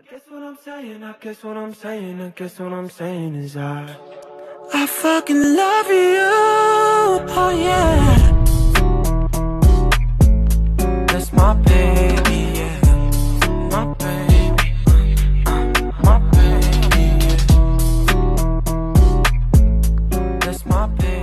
I guess what I'm saying, I guess what I'm saying, I guess what I'm saying is I I fucking love you, oh yeah. That's my baby, yeah. My baby, my baby, yeah. That's my baby.